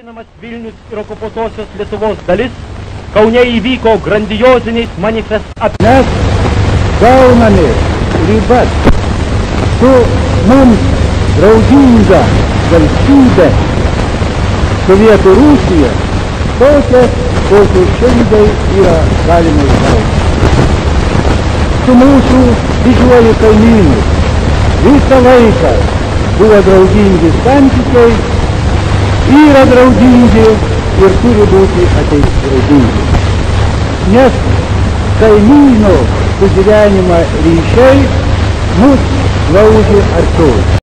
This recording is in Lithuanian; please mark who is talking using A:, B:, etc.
A: Žinomas Vilnius ir okupuotosios Lietuvos dalis, Kaune įvyko grandioziniai manifestacijos.
B: Mes gauname ribas su mums draudinga valstybė Sovietų Rusija, tokias, kokios šiandien yra galima išgauti. Su mūsų didžiuoju kaimynu visą laiką buvo draudingi santykiai, yra draudingi ir turi būti ateis draudingi. Nes kaimyno sugyvenimą ryšiai mus glaudžia arčiau.